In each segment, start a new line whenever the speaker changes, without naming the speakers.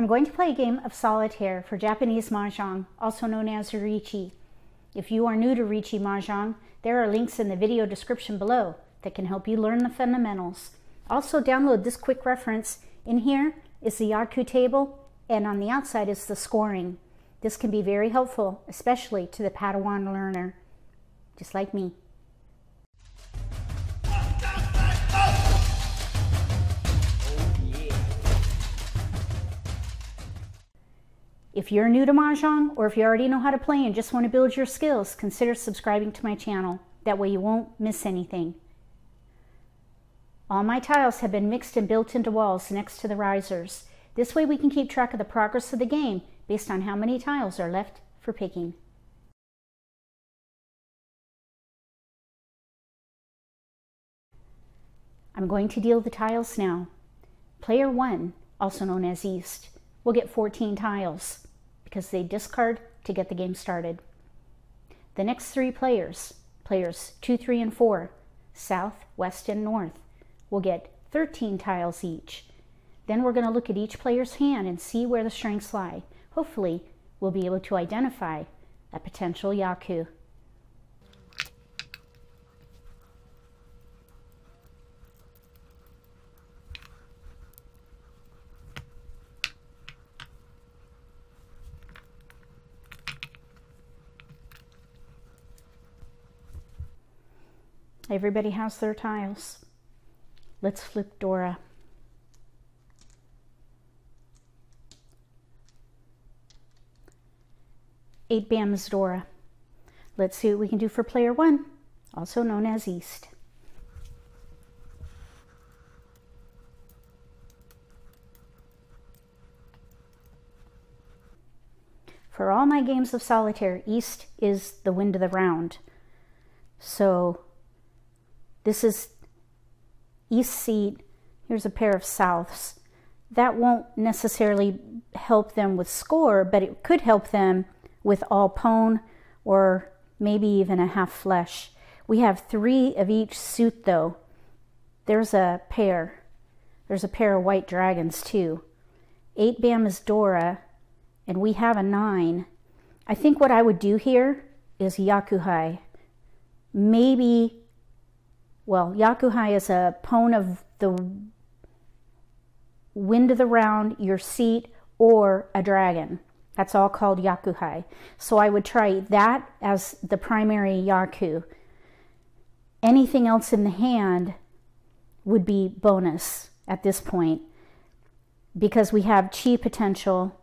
I'm going to play a game of solitaire for Japanese Mahjong, also known as Riichi. If you are new to Riichi Mahjong, there are links in the video description below that can help you learn the fundamentals. Also download this quick reference. In here is the Yaku table and on the outside is the scoring. This can be very helpful, especially to the Padawan learner, just like me. If you're new to Mahjong or if you already know how to play and just want to build your skills, consider subscribing to my channel. That way you won't miss anything. All my tiles have been mixed and built into walls next to the risers. This way we can keep track of the progress of the game based on how many tiles are left for picking. I'm going to deal the tiles now. Player 1, also known as East, will get 14 tiles because they discard to get the game started. The next three players, players 2, 3, and 4, South, West, and North, will get 13 tiles each. Then we're going to look at each player's hand and see where the strengths lie. Hopefully, we'll be able to identify a potential Yaku. Everybody has their tiles. Let's flip Dora. Eight Bams Dora. Let's see what we can do for player one, also known as East. For all my games of solitaire, East is the wind of the round. So this is east seat. Here's a pair of souths. That won't necessarily help them with score, but it could help them with all pone or maybe even a half flush. We have three of each suit though. There's a pair. There's a pair of white dragons too. Eight bam is Dora, and we have a nine. I think what I would do here is Yakuhai. Maybe well, Yakuhai is a pone of the wind of the round, your seat, or a dragon. That's all called Yakuhai. So I would try that as the primary Yaku. Anything else in the hand would be bonus at this point because we have chi potential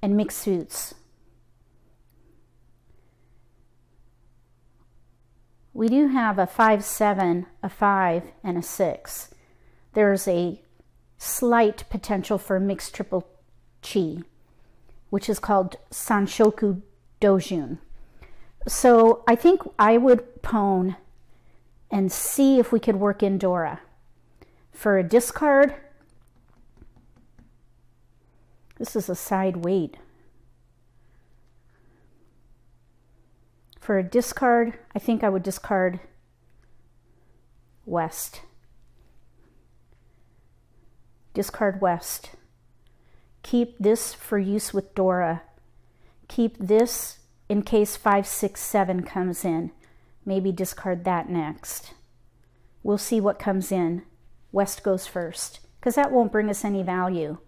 and mixed suits. We do have a 5, 7, a 5, and a 6. There's a slight potential for mixed triple chi, which is called Sanshoku Dojun. So I think I would pone and see if we could work in Dora. For a discard, this is a side wait. For a discard, I think I would discard West. Discard West. Keep this for use with Dora. Keep this in case 567 comes in. Maybe discard that next. We'll see what comes in. West goes first, because that won't bring us any value.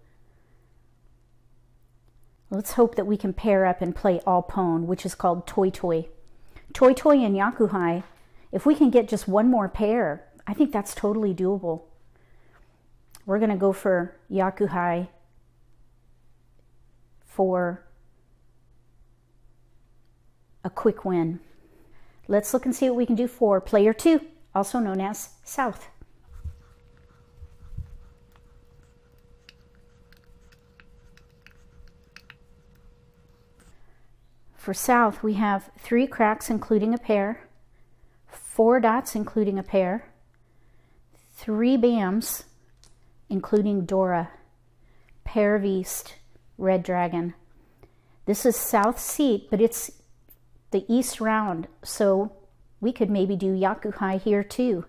Let's hope that we can pair up and play all pone, which is called Toitoi. Toitoi and Yakuhai, if we can get just one more pair, I think that's totally doable. We're going to go for Yakuhai for a quick win. Let's look and see what we can do for player two, also known as South. For south, we have three cracks, including a pair, four dots, including a pair, three BAMs, including Dora, pair of east, red dragon. This is south seat, but it's the east round, so we could maybe do Yakuhai here too,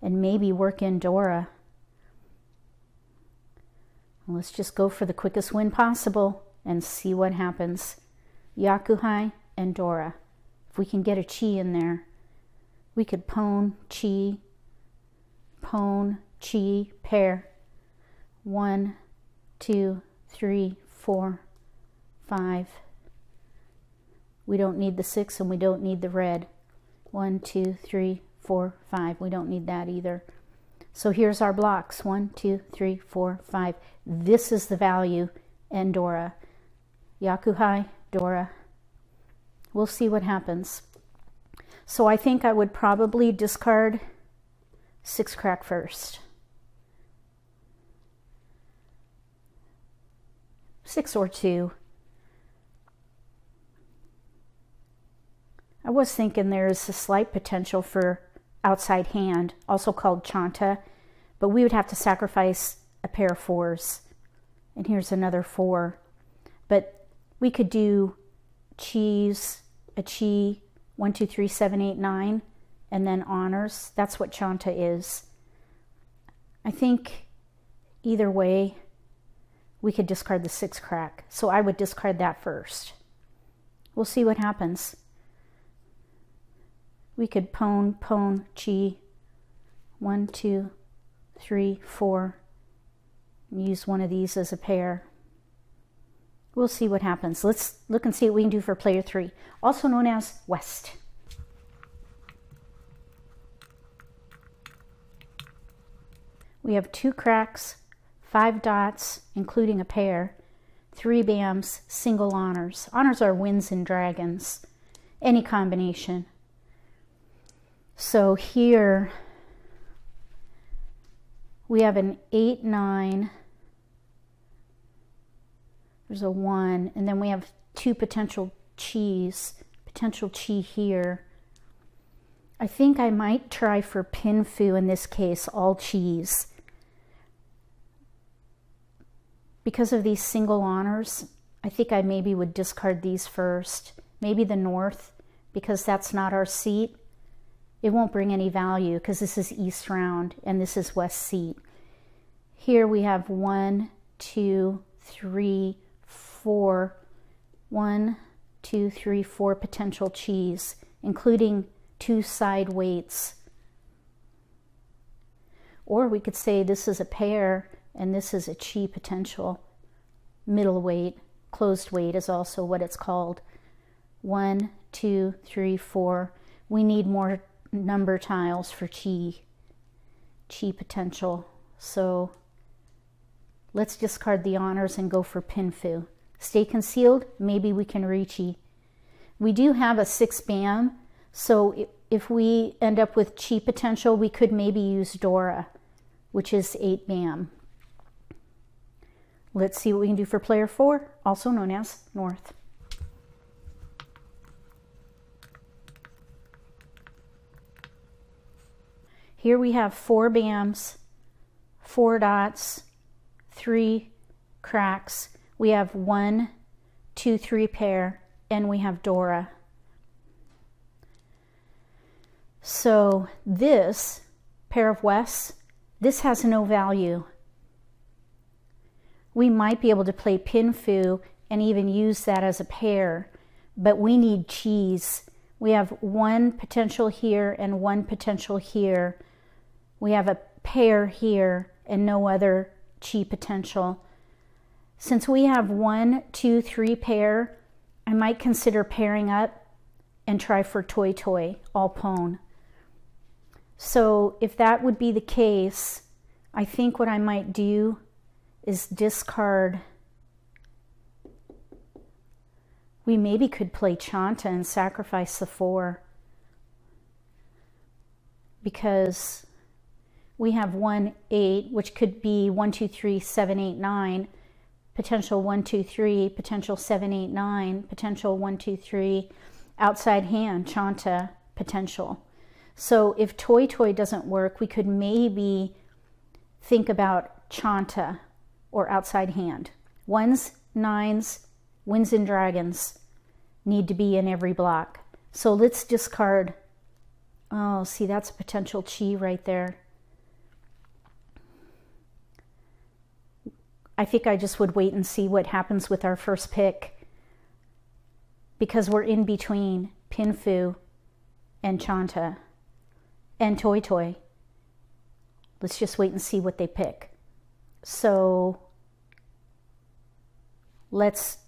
and maybe work in Dora. Let's just go for the quickest win possible and see what happens. Yakuhai and Dora. If we can get a chi in there, we could pone, chi, pone, chi, pair. One, two, three, four, five. We don't need the six and we don't need the red. One, two, three, four, five. We don't need that either. So here's our blocks. One, two, three, four, five. This is the value and Dora. Yakuhai, Dora. We'll see what happens. So I think I would probably discard six crack first. Six or two. I was thinking there's a slight potential for outside hand, also called chanta, but we would have to sacrifice a pair of fours. And here's another four. But we could do chis, a chi, one, two, three, seven, eight, nine, and then honors. That's what chanta is. I think either way, we could discard the six crack. So I would discard that first. We'll see what happens. We could pone, pone, chi. One, two, three, four. Use one of these as a pair. We'll see what happens. Let's look and see what we can do for player three, also known as West. We have two cracks, five dots, including a pair, three BAMs, single honors. Honors are winds and dragons, any combination. So here we have an 8, 9, there's a 1, and then we have two potential chis, potential chi here. I think I might try for pin in this case, all chis. Because of these single honors, I think I maybe would discard these first. Maybe the north, because that's not our seat. It won't bring any value because this is east round and this is west seat. Here we have one, two, three, four, one, two, three, four potential chis, including two side waits. Or we could say this is a pair and this is a chi potential. Middle wait, closed wait is also what it's called. One, two, three, four. We need more number tiles for chi, chi potential. So let's discard the honors and go for pinfu. Stay concealed, maybe we can reach chi. We do have a six bam, so if we end up with chi potential, we could maybe use Dora, which is eight bam. Let's see what we can do for player four, also known as North. Here we have four BAMs, four dots, three cracks. We have one, two, three pair, and we have Dora. So this pair of Wests, this has no value. We might be able to play Pin and even use that as a pair, but we need chis. We have one potential here and one potential here we have a pair here and no other chi potential. Since we have one, two, three pair, I might consider pairing up and try for toitoi, all pone. So if that would be the case, I think what I might do is discard. We maybe could play Chanta and sacrifice the four because we have 1, 8, which could be 1, 2, 3, 7, 8, 9, potential 1, 2, 3, potential 7, 8, 9, potential 1, 2, 3, outside hand, chanta, potential. So if toitoi doesn't work, we could maybe think about chanta or outside hand. Ones, nines, winds and dragons need to be in every block. So let's discard, oh, see, that's a potential chi right there. I think I just would wait and see what happens with our first pick because we're in between Pinfu and Chanta and Toitoi. Let's just wait and see what they pick. So let's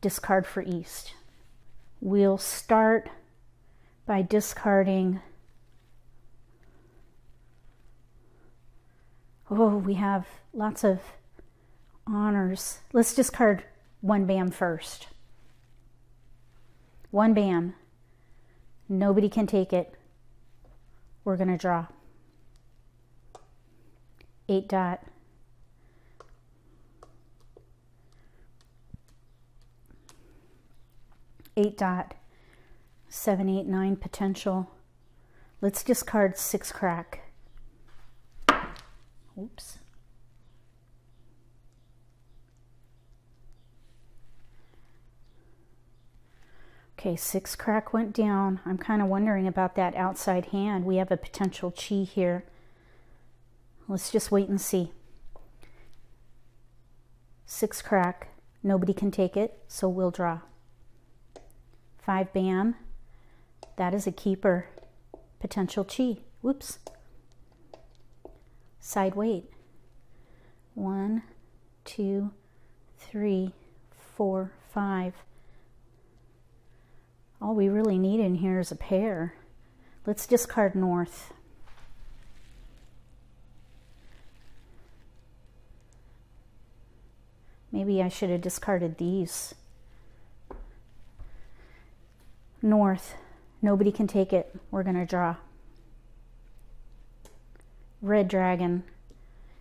discard for East. We'll start by discarding. Oh, we have lots of honors. Let's discard one BAM first. One BAM. Nobody can take it. We're going to draw. Eight dot. Eight dot. Seven, eight, nine potential. Let's discard six crack. Oops. Okay, six crack went down. I'm kind of wondering about that outside hand. We have a potential chi here. Let's just wait and see. Six crack. Nobody can take it, so we'll draw. Five bam. That is a keeper. Potential chi. Whoops. Side wait. One, two, three, four, five. All we really need in here is a pair. Let's discard north. Maybe I should have discarded these. North. Nobody can take it. We're going to draw. Red dragon.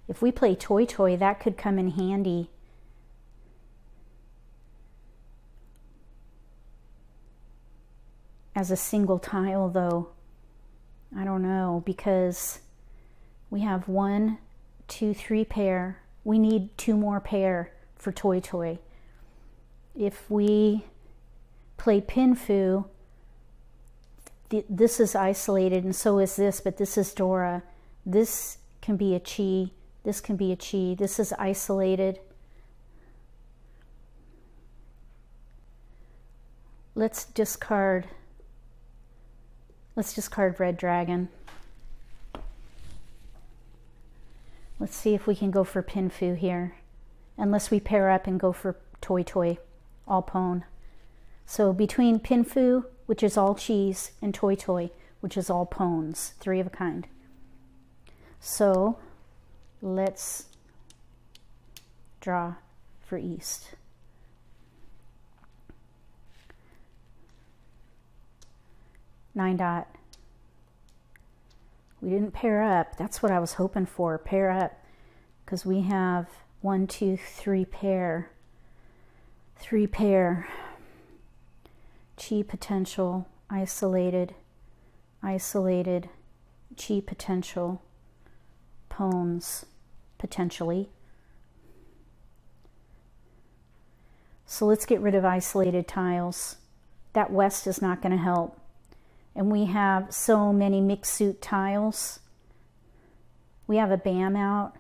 If we play Toitoi, that could come in handy as a single tile though. I don't know because we have one, two, three pair. We need two more pair for Toitoi. If we play Pinfu, th this is isolated and so is this, but this is Dora. This can be a Chi. This can be a Chi. This is isolated. Let's discard Let's discard Red Dragon. Let's see if we can go for Pinfu here. Unless we pair up and go for Toitoi, all Pone. So between Pinfu, which is all chis, and Toitoi, which is all Pones, three of a kind. So let's draw for East. nine dot. We didn't pair up. That's what I was hoping for, pair up. Because we have one, two, three pair. Three pair. Chi potential, isolated, isolated, chi potential, pones, potentially. So let's get rid of isolated tiles. That west is not going to help and we have so many mixed suit tiles. We have a BAM out,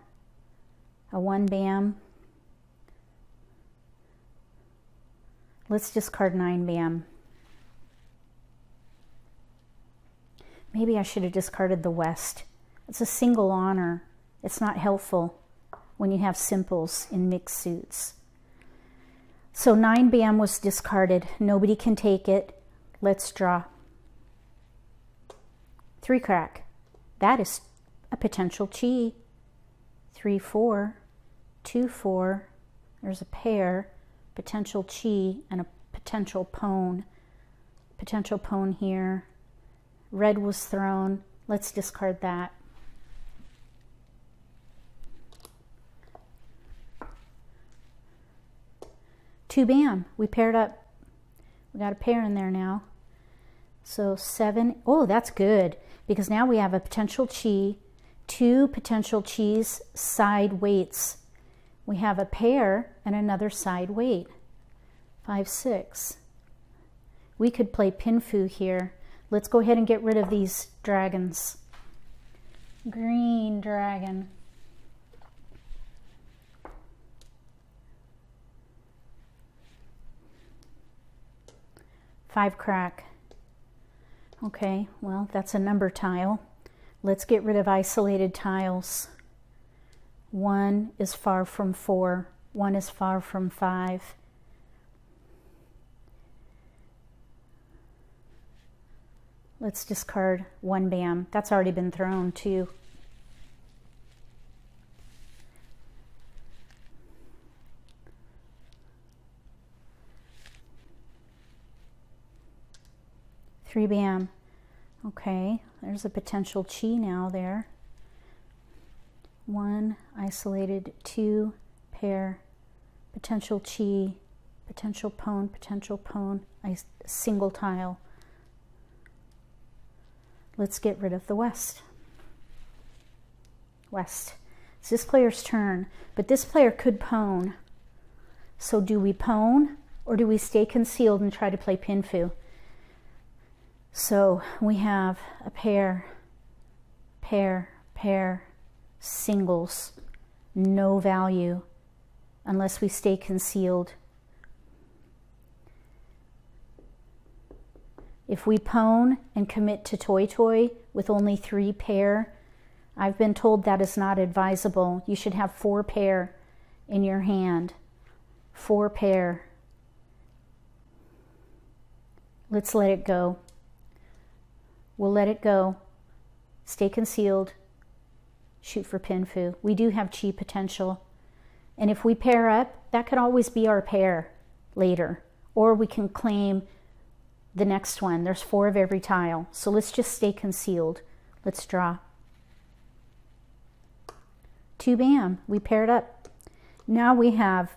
a one BAM. Let's discard nine BAM. Maybe I should have discarded the West. It's a single honor. It's not helpful when you have simples in mixed suits. So 9 BAM was discarded. Nobody can take it. Let's draw. Three crack. That is a potential chi. Three, four, two, four. There's a pair, potential chi, and a potential pone. Potential pone here. Red was thrown. Let's discard that. Two bam. We paired up. We got a pair in there now. So seven. Oh, that's good because now we have a potential chi, two potential chis side waits. We have a pair and another side wait, five, six. We could play Pinfu here. Let's go ahead and get rid of these dragons. Green dragon. Five crack. Okay, well, that's a number tile. Let's get rid of isolated tiles. One is far from four. One is far from five. Let's discard one bam. That's already been thrown too. Three bam. Okay, there's a potential chi now there. One isolated, two pair, potential chi, potential pone, potential pone, a single tile. Let's get rid of the west. West. It's this player's turn, but this player could pone. So do we pone or do we stay concealed and try to play pinfu? So we have a pair, pair, pair, singles, no value unless we stay concealed. If we pone and commit to toitoi with only three pair, I've been told that is not advisable. You should have four pair in your hand. Four pair. Let's let it go. We'll let it go. Stay concealed. Shoot for pinfu. We do have chi potential. And if we pair up, that could always be our pair later. Or we can claim the next one. There's four of every tile. So let's just stay concealed. Let's draw. Two bam, we paired up. Now we have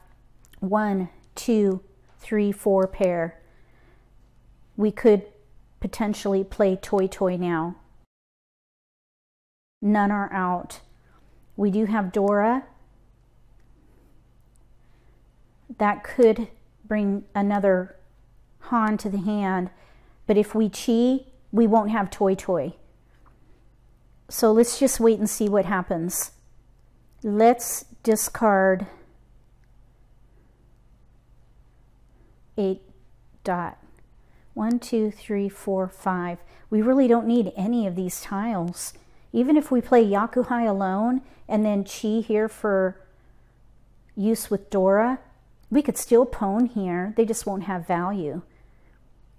one, two, three, four pair. We could potentially play toitoi now. None are out. We do have Dora. That could bring another Han to the hand. But if we Chi, we won't have Toitoi. So let's just wait and see what happens. Let's discard 8 dot. 1, 2, 3, 4, 5. We really don't need any of these tiles. Even if we play Yakuhai alone and then Chi here for use with Dora, we could still pone here. They just won't have value.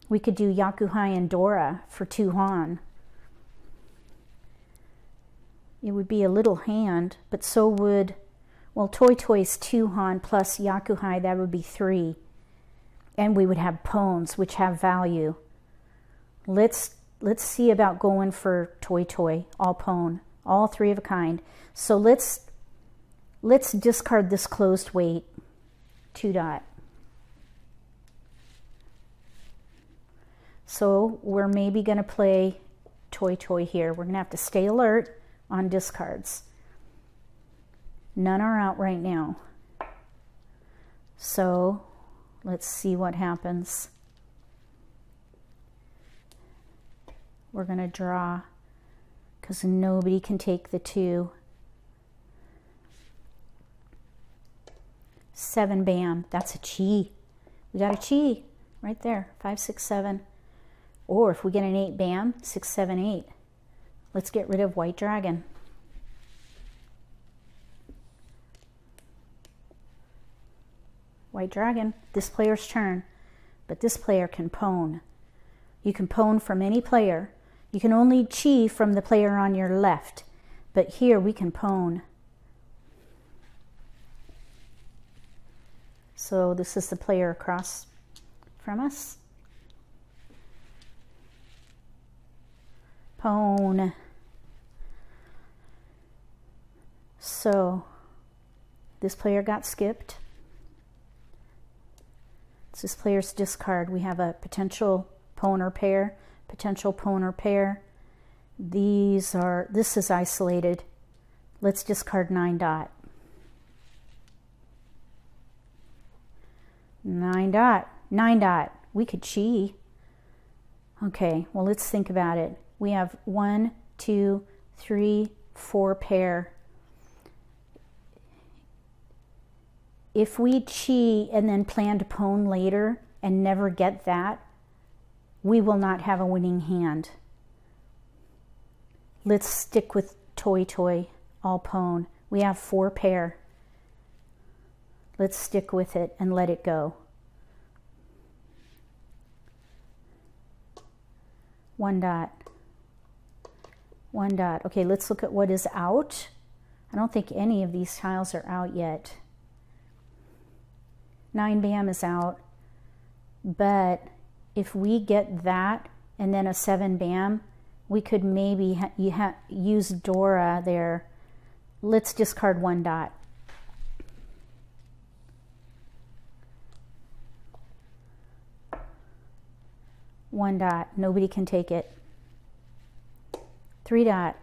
We could do Yakuhai and Dora for two Han. It would be a little hand, but so would, well, Toitoi's two Han plus Yakuhai, that would be three. And we would have pones, which have value. Let's, let's see about going for Toitoi, all pone, all three of a kind. So let's, let's discard this closed wait, two dot. So we're maybe going to play toitoi here. We're to have to stay alert on discards. None are out right now. So let's see what happens. We're going to draw because nobody can take the two. Seven, bam. That's a chi. We got a chi right there. Five, six, seven. Or if we get an 8 bam, 6, 7, 8. Let's get rid of white dragon. White dragon, this player's turn. But this player can pone. You can pone from any player. You can only chi from the player on your left. But here we can pone. So this is the player across from us. Pone. So this player got skipped. It's this player's discard. We have a potential poner pair, potential poner pair. These are, this is isolated. Let's discard nine dot. Nine dot, nine dot. We could chi. Okay, well, let's think about it we have one, two, three, four pair. If we chi and then plan to pone later and never get that, we will not have a winning hand. Let's stick with Toitoi, all pone. We have four pair. Let's stick with it and let it go. One dot. One dot. Okay, let's look at what is out. I don't think any of these tiles are out yet. Nine bam is out. But if we get that and then a seven bam, we could maybe use Dora there. Let's discard one dot. One dot, nobody can take it. Three dot.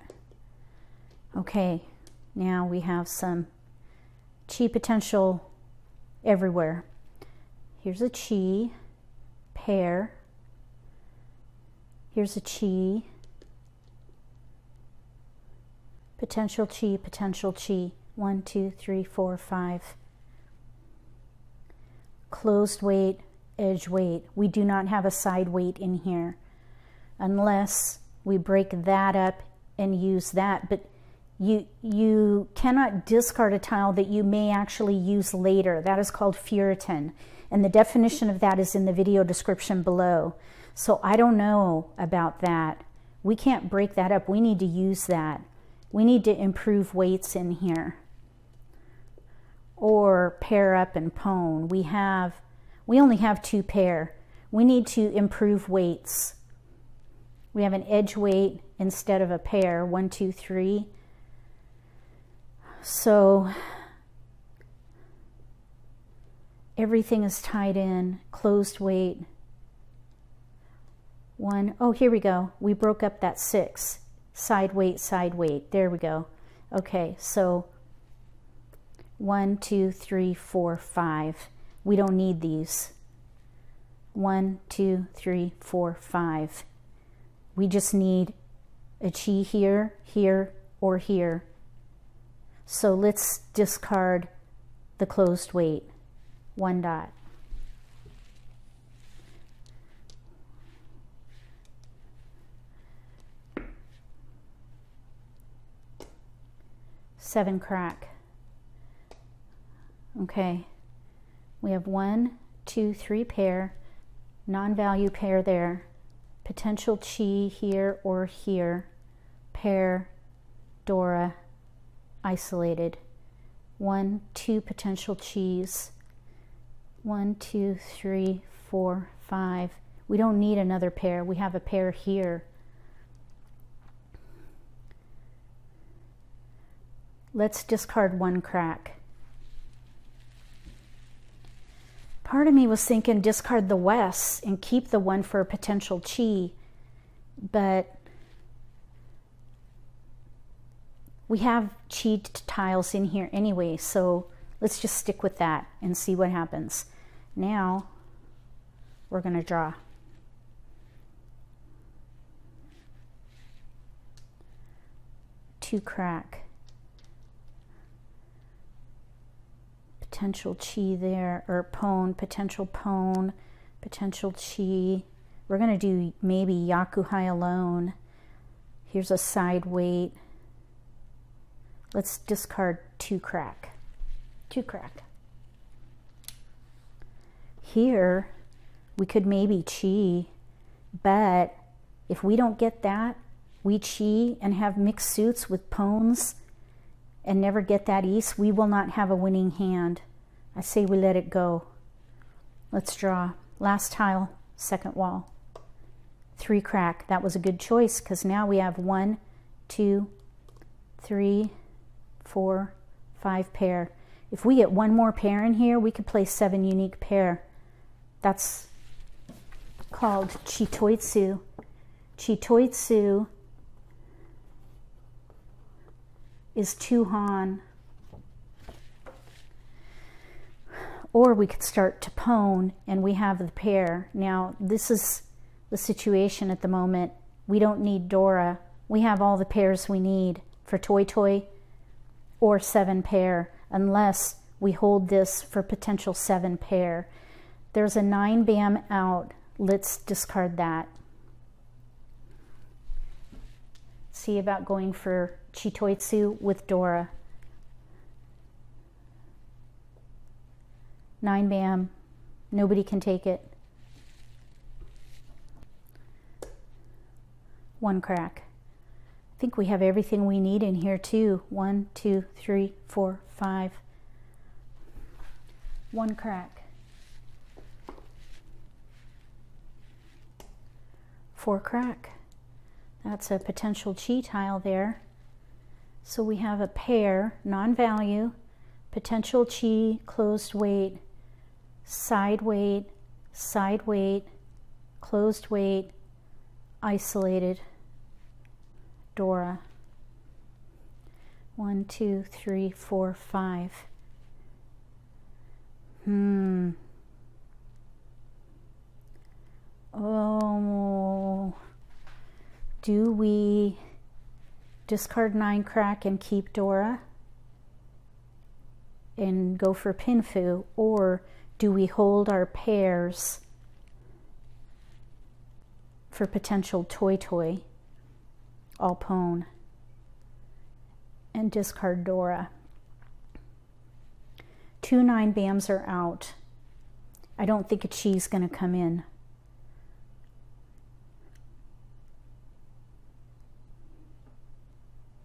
Okay, now we have some chi potential everywhere. Here's a chi, pair. Here's a chi, potential chi, potential chi. One, two, three, four, five. Closed wait, edge wait. We do not have a side wait in here unless we break that up and use that. But you, you cannot discard a tile that you may actually use later. That is called Furiten. And the definition of that is in the video description below. So I don't know about that. We can't break that up. We need to use that. We need to improve waits in here. Or pair up and pone. We have, we only have two pair. We need to improve waits. We have an edge wait instead of a pair, one, two, three. So everything is tied in, closed wait. One, oh, here we go. We broke up that six. Side wait, side wait. There we go. Okay, so one, two, three, four, five. We don't need these. One, two, three, four, five. We just need a chi here, here, or here. So let's discard the closed wait, one dot. Seven crack. Okay, we have one, two, three pair, non-value pair there, potential chi here or here, pair, Dora, isolated. One, two potential chis. One, two, three, four, five. We don't need another pair. We have a pair here. Let's discard one crack. Part of me was thinking discard the west and keep the one for a potential chi, but we have cheat tiles in here anyway, so let's just stick with that and see what happens. Now, we're going to draw. Two crack. Potential chi there, or pone, potential pone, potential chi. We're going to do maybe yakuhai alone. Here's a side wait. Let's discard two crack. Two crack. Here, we could maybe chi, but if we don't get that, we chi and have mixed suits with pones and never get that east, we will not have a winning hand. I say we let it go. Let's draw. Last tile, second wall. Three crack. That was a good choice because now we have one, two, three, four, five pair. If we get one more pair in here, we could play seven unique pair. That's called Chitoitsu. Chitoitsu is two Han. Or we could start to pone and we have the pair. Now, this is the situation at the moment. We don't need Dora. We have all the pairs we need for Toitoi or seven pair unless we hold this for potential seven pair. There's a nine bam out. let's discard that. See about going for Chitoitsu with Dora. Nine bam, nobody can take it. One crack. I think we have everything we need in here too. One, two, three, four, five. One crack. Four crack. That's a potential chi tile there. So we have a pair, non-value, potential chi, closed wait, side wait, side wait, closed wait, isolated, Dora. One, two, three, four, five. Hmm. Oh. Do we discard nine crack and keep Dora and go for Pinfu, or do we hold our pairs for potential Toitoi, All pone, and discard Dora? Two nine bams are out. I don't think a chi's going to come in.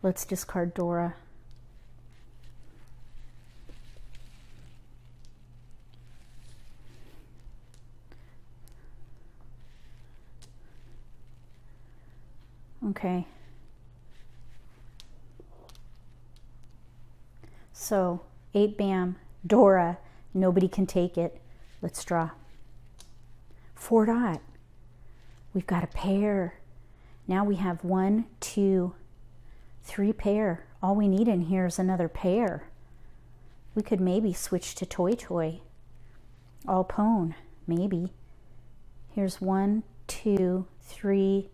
Let's discard Dora. Okay. So, 8 bam, Dora, nobody can take it. Let's draw. 4 dot. We've got a pair. Now we have one, two, three pair. All we need in here is another pair. We could maybe switch to Toy Toy. All pone, maybe. Here's one, two, three.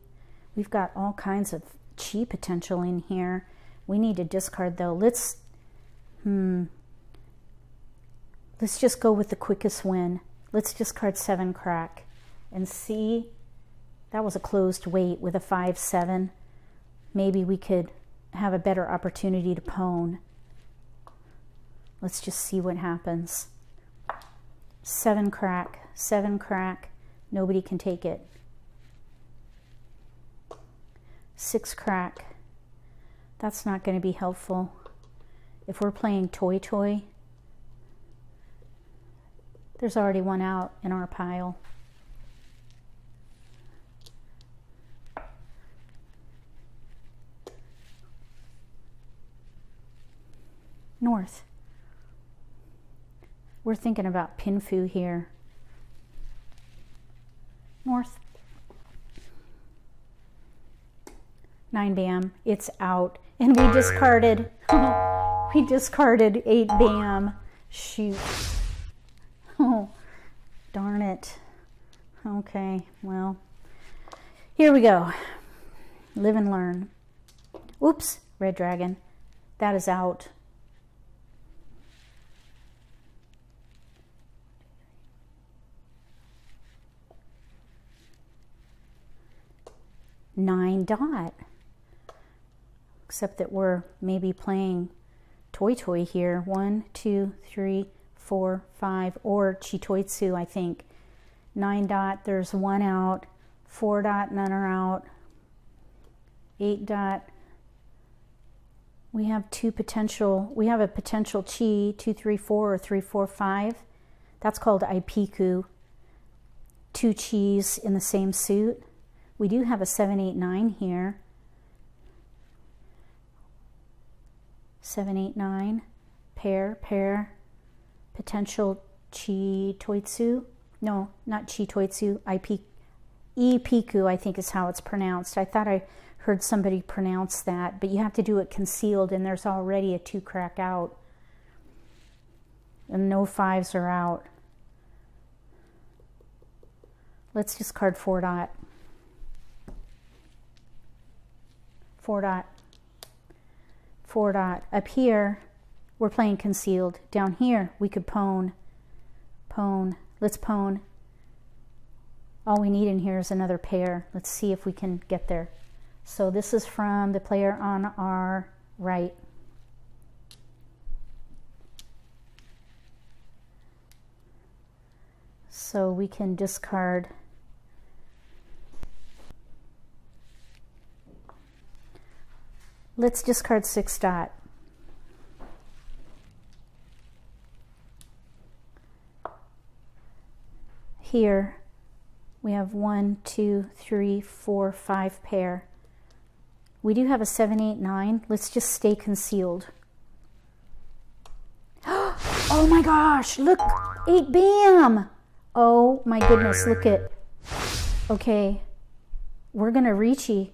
We've got all kinds of chi potential in here. We need to discard though. Let's, hmm, let's just go with the quickest win. Let's discard seven crack and see. That was a closed wait with a five, seven. Maybe we could have a better opportunity to pone. Let's just see what happens. Seven crack, seven crack, nobody can take it. Six crack, that's not going to be helpful. If we're playing Toitoi, there's already one out in our pile. north. We're thinking about Pinfu here. North. Nine bam, it's out. And we discarded, we discarded eight bam. Shoot. Oh, darn it. Okay, well, here we go. Live and learn. Oops, red dragon. That is out. nine dot. Except that we're maybe playing Toitoi here. One, two, three, four, five, or Chitoitsu, I think. Nine dot, there's one out. Four dot, none are out. Eight dot, we have two potential, we have a potential chi, two, three, four, or three, four, five. That's called Ipiku. Two chis in the same suit. We do have a 789 here. 789, pair, pair, potential Chi Toitsu. No, not Chi Toitsu, IP, Ipiku, I think is how it's pronounced. I thought I heard somebody pronounce that, but you have to do it concealed, and there's already a two crack out. And no fives are out. Let's discard four dot. four dot, four dot. Up here, we're playing concealed. Down here, we could pone, pone. Let's pone. all we need in here is another pair. Let's see if we can get there. So this is from the player on our right. So we can discard Let's discard six dot. Here we have one, two, three, four, five pair. We do have a seven, eight, nine. Let's just stay concealed. oh my gosh, look, eight, bam. Oh my goodness, look at, okay, we're gonna Riichi.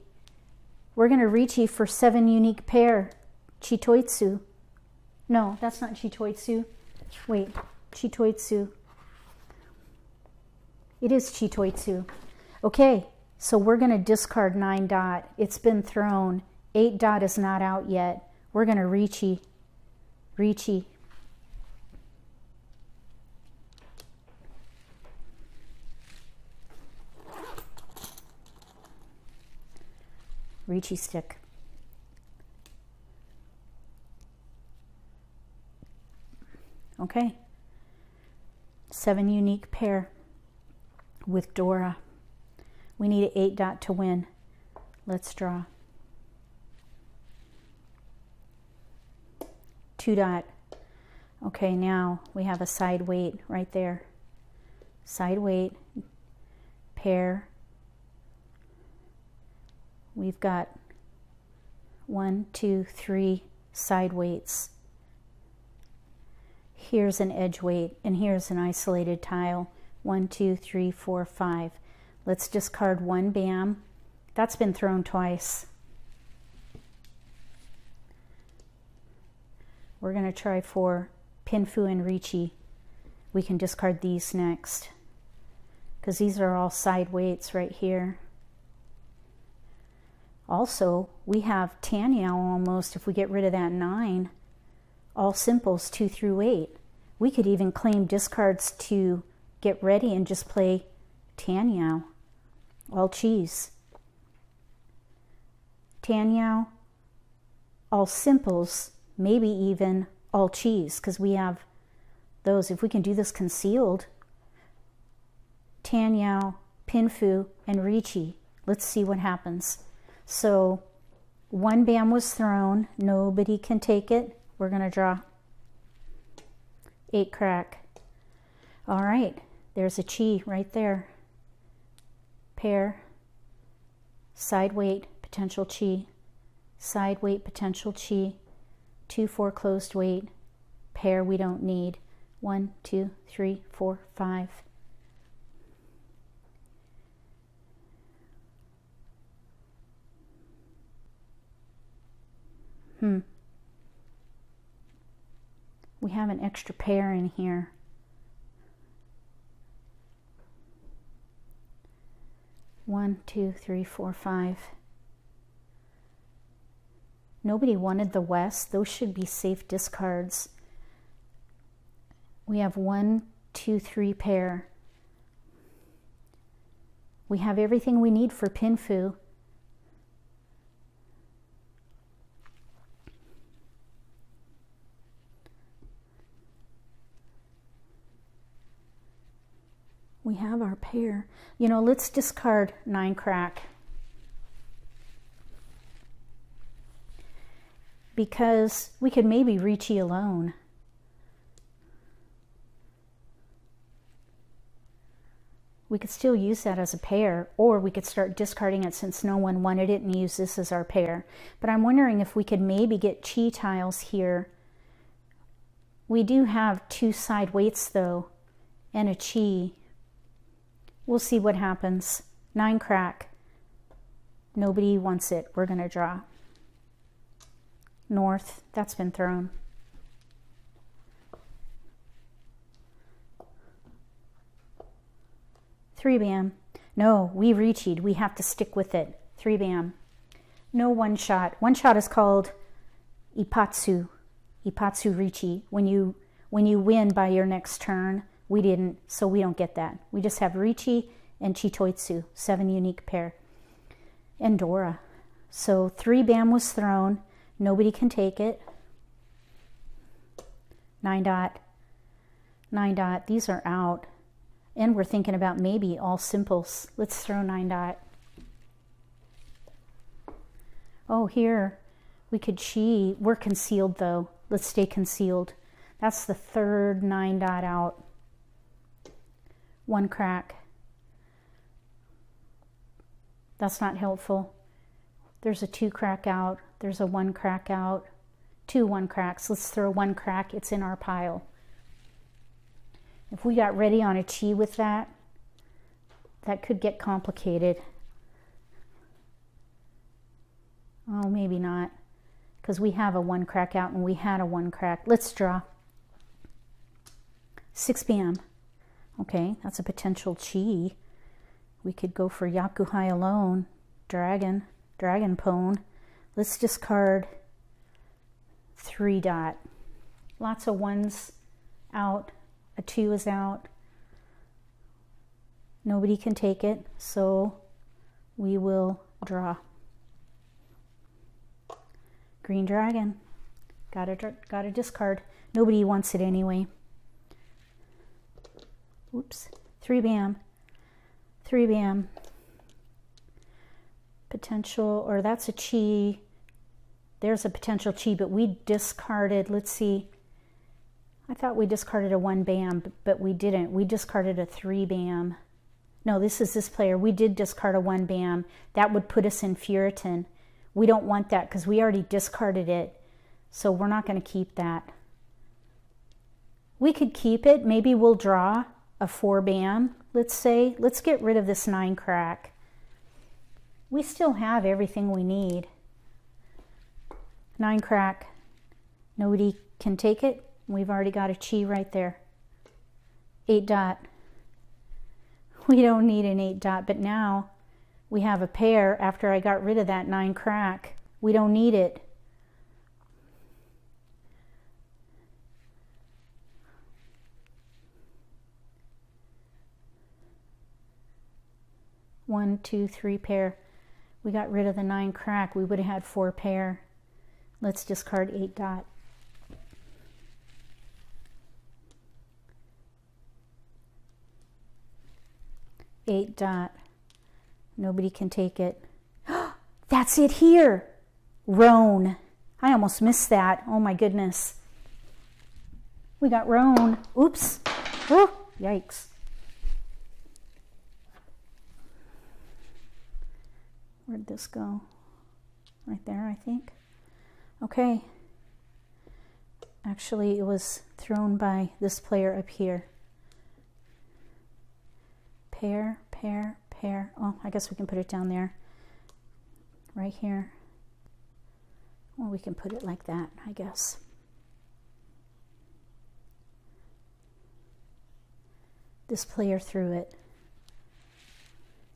We're gonna Riichi for seven unique pair. Chitoitsu. No, that's not Chitoitsu. Wait, Chitoitsu. It is Chitoitsu. Okay, so we're going to discard 9 dot. It's been thrown. 8 dot is not out yet. We're going to Riichi. Riichi. Riichi stick. Okay. Seven unique pair with Dora. We need an 8 dot to win. Let's draw. 2 dot. Okay, now we have a side wait right there. Side wait, pair. We've got one, two, three side waits. Here's an edge wait, and here's an isolated tile. One, two, three, four, five. Let's discard one BAM. That's been thrown twice. We're going to try for Pinfu and Riichi. We can discard these next because these are all side waits right here. Also, we have Tanyao almost if we get rid of that 9. All simples 2 through 8. We could even claim discards to get ready and just play Tanyao, all cheese. Tanyao, all simples, maybe even all cheese, because we have those. If we can do this concealed, Tanyao, Pinfu, and Riichi. Let's see what happens. So one bam was thrown. Nobody can take it. We're going to draw eight crack. All right. There's a chi right there. Pair, side wait, potential chi, side wait, potential chi, two foreclosed wait, pair we don't need. One, two, three, four, five. Hmm. We have an extra pair in here. One, two, three, four, five. Nobody wanted the West. Those should be safe discards. We have one, two, three pair. We have everything we need for Pinfu. We have our pair. You know, let's discard nine crack. Because we could maybe reach E alone. We could still use that as a pair, or we could start discarding it since no one wanted it and use this as our pair. But I'm wondering if we could maybe get chi tiles here. We do have two side waits though, and a chi. We'll see what happens. Nine crack. Nobody wants it. We're going to draw. North. That's been thrown. Three bam. No, we reached. We have to stick with it. Three bam. No one shot. One shot is called Ippatsu. Ippatsu Riichi. When you when you win by your next turn, we didn't, so we don't get that. We just have Riichi and Chitoitsu, seven unique pair, and Dora. So three Bam was thrown. Nobody can take it. Nine dot, nine dot. These are out. And we're thinking about maybe all simples. Let's throw nine dot. Oh, here we could chi. We're concealed though. Let's stay concealed. That's the third nine dot out. One crack. That's not helpful. There's a two crack out. There's a one crack out. Two one cracks. Let's throw one crack. It's in our pile. If we got ready on a with that, that could get complicated. Oh, maybe not. Because we have a one crack out and we had a one crack. Let's draw. 6 p.m. Okay, that's a potential chi. We could go for Yakuhai alone. Dragon. Dragon Pone. Let's discard 3 dot. Lots of ones out. A 2 is out. Nobody can take it, so we will draw. Green Dragon. Gotta, gotta discard. Nobody wants it anyway. Oops. Three bam. Three bam. Potential, or that's a chi. There's a potential chi, but we discarded, let's see. I thought we discarded a one bam, but we didn't. We discarded a three bam. No, this is this player. We did discard a one bam. That would put us in Furiten. We don't want that because we already discarded it. So we're not going to keep that. We could keep it. Maybe we'll draw a four bam, let's say. Let's get rid of this nine crack. We still have everything we need. Nine crack. Nobody can take it. We've already got a chi right there. Eight dot. We don't need an eight dot, but now we have a pair after I got rid of that nine crack. We don't need it. One, two, three pair. We got rid of the nine crack. We would have had four pair. Let's discard eight dot. Eight dot. Nobody can take it. That's it here. Ron. I almost missed that. Oh my goodness. We got Ron. Oops. Oh, yikes. Where'd this go? Right there, I think. Okay. Actually, it was thrown by this player up here. Pair, pair, pair. Oh, I guess we can put it down there. Right here. Well, we can put it like that, I guess. This player threw it.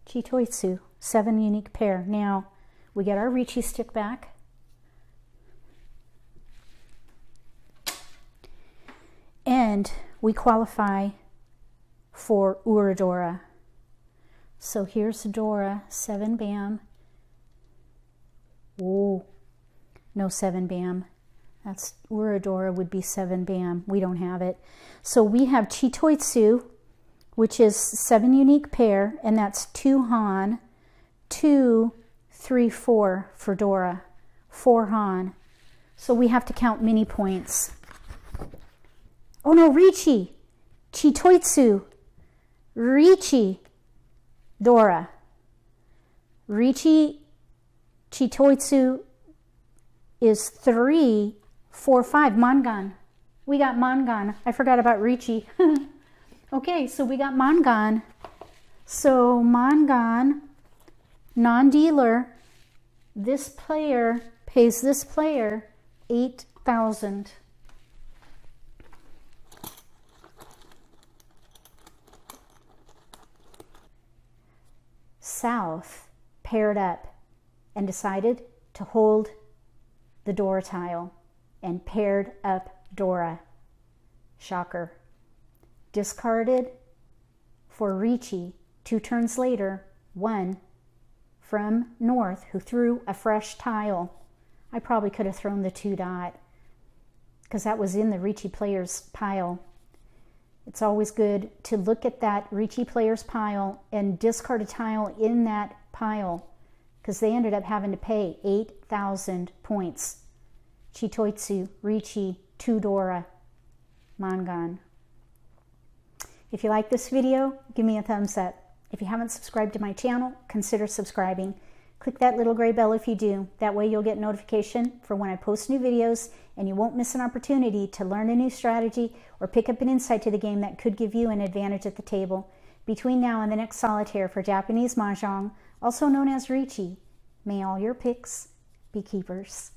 Chitoitsu, seven unique pair. Now, we get our Riichi stick back. And we qualify for Uradora. So here's Dora, seven bam. Whoa, no seven bam. That's Uradora would be seven bam. We don't have it. So we have Chitoitsu, which is seven unique pair, and that's two Han, two, three, four for Dora, four Han. So we have to count mini points. Oh no, Riichi, Chitoitsu, Riichi, Dora. Riichi Chitoitsu is three, four, five. Mangan. We got Mangan. I forgot about Riichi. okay, so we got Mangan. So Mangan, non-dealer, this player pays this player 8,000. South paired up and decided to hold the Dora tile and paired up Dora. Shocker. Discarded for Riichi Two turns later, one from north who threw a fresh tile. I probably could have thrown the two dot because that was in the Riichi player's pile. It's always good to look at that Riichi player's pile and discard a tile in that pile because they ended up having to pay 8,000 points. Chitoitsu, Riichi, Tudora, Mangan. If you like this video, give me a thumbs up. If you haven't subscribed to my channel, consider subscribing. Click that little gray bell if you do. That way you'll get notification for when I post new videos and you won't miss an opportunity to learn a new strategy or pick up an insight to the game that could give you an advantage at the table. Between now and the next solitaire for Japanese Mahjong, also known as Riichi, may all your picks be keepers.